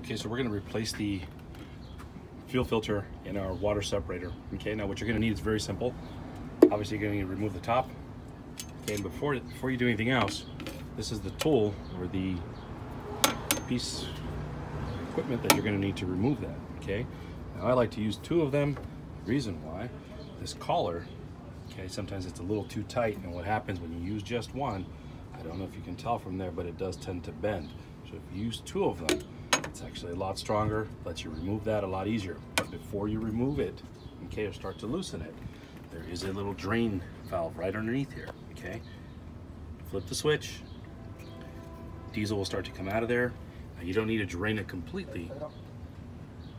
Okay, so we're gonna replace the fuel filter in our water separator. Okay, now what you're gonna need is very simple. Obviously you're gonna to remove the top. Okay, and before, before you do anything else, this is the tool or the piece equipment that you're gonna need to remove that, okay? Now I like to use two of them. The reason why, this collar, okay, sometimes it's a little too tight and what happens when you use just one, I don't know if you can tell from there, but it does tend to bend. So if you use two of them, it's actually a lot stronger, lets you remove that a lot easier. But before you remove it, okay, or start to loosen it, there is a little drain valve right underneath here, okay? Flip the switch, diesel will start to come out of there. Now you don't need to drain it completely.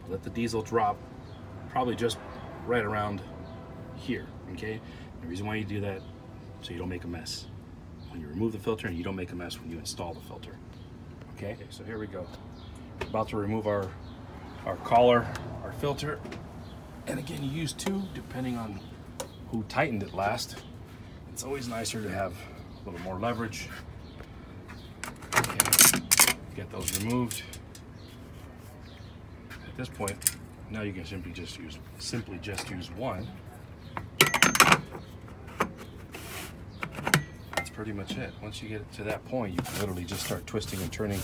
Let the diesel drop probably just right around here, okay? The reason why you do that, so you don't make a mess. When you remove the filter and you don't make a mess when you install the filter. Okay, okay so here we go about to remove our our collar, our filter. And again, you use two depending on who tightened it last. It's always nicer to have a little more leverage. Okay. Get those removed. At this point, now you can simply just use simply just use one. That's pretty much it. Once you get to that point, you can literally just start twisting and turning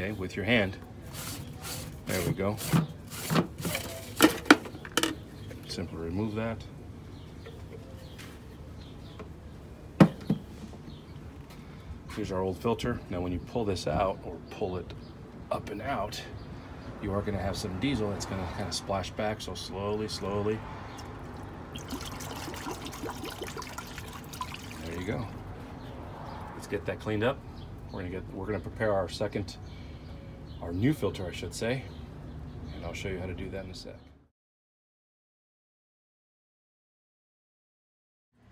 okay, with your hand. There we go. Simply remove that. Here's our old filter. Now when you pull this out or pull it up and out, you are gonna have some diesel that's gonna kind of splash back. So slowly, slowly. There you go. Let's get that cleaned up. We're gonna get, we're gonna prepare our second our new filter, I should say. And I'll show you how to do that in a sec.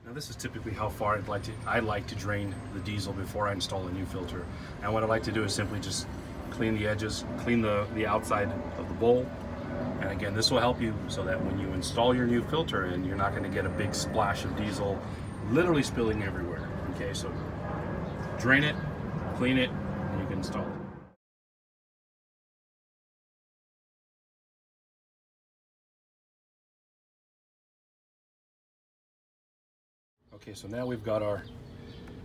Now this is typically how far I'd like to I like to drain the diesel before I install a new filter. And what I like to do is simply just clean the edges, clean the, the outside of the bowl. And again, this will help you so that when you install your new filter in, you're not gonna get a big splash of diesel literally spilling everywhere. Okay, so drain it, clean it, and you can install it. Okay, so now we've got our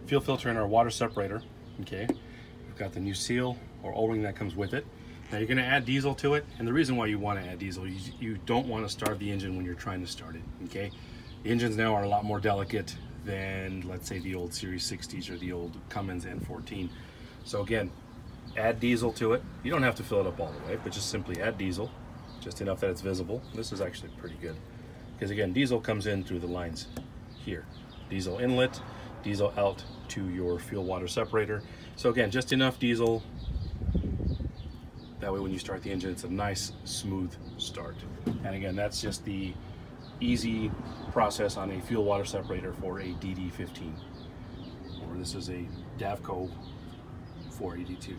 fuel filter and our water separator, okay? We've got the new seal or O-ring that comes with it. Now you're gonna add diesel to it, and the reason why you wanna add diesel, you, you don't wanna starve the engine when you're trying to start it, okay? The engines now are a lot more delicate than, let's say, the old Series 60s or the old Cummins N14. So again, add diesel to it. You don't have to fill it up all the way, but just simply add diesel, just enough that it's visible. This is actually pretty good. Because again, diesel comes in through the lines here diesel inlet, diesel out to your fuel water separator. So again, just enough diesel. That way when you start the engine, it's a nice, smooth start. And again, that's just the easy process on a fuel water separator for a DD15. Or this is a Davco 482.